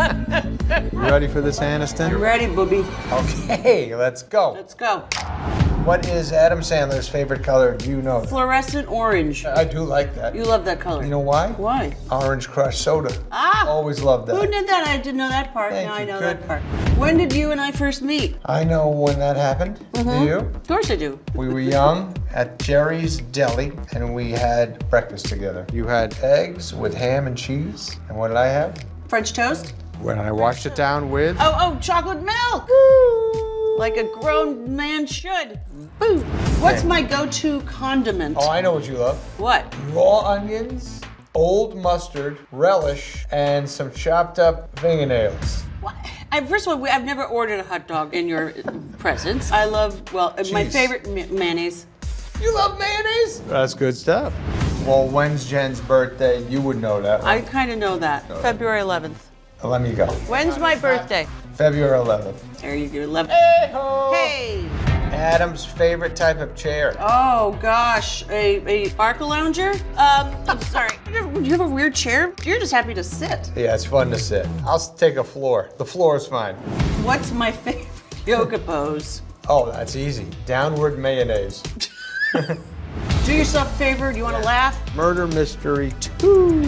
You ready for this, Aniston? Ready, booby. Okay, let's go. Let's go. What is Adam Sandler's favorite color? Do you know? that? Fluorescent orange. I do like that. You love that color. You know why? Why? Orange Crush Soda. Ah! Always loved Who that. did that? I didn't know that part. Thank now I know Good. that part. When did you and I first meet? I know when that happened. Do you? Of course I do. We were young at Jerry's Deli and we had breakfast together. You had eggs with ham and cheese. And what did I have? French toast? When I washed it down with. Oh, oh, chocolate milk! Like a grown man should. Boom. What's my go-to condiment? Oh, I know what you love. What? Raw onions, old mustard, relish, and some chopped up fingernails. What? I, first of all, I've never ordered a hot dog in your presence. I love, well, uh, my favorite mayonnaise. You love mayonnaise? That's good stuff. Well, when's Jen's birthday? You would know that. I kind of know that. February 11th. Let me go. When's my birthday? February 11th. There you go. 11. Hey-ho! Hey! Adam's favorite type of chair. Oh gosh, a, a Barcalounger? Um, I'm sorry. You have a weird chair? You're just happy to sit. Yeah, it's fun to sit. I'll take a floor. The floor is fine. What's my favorite yoga pose? Oh, that's easy. Downward mayonnaise. Do yourself a favor. Do you want to laugh? Murder Mystery 2.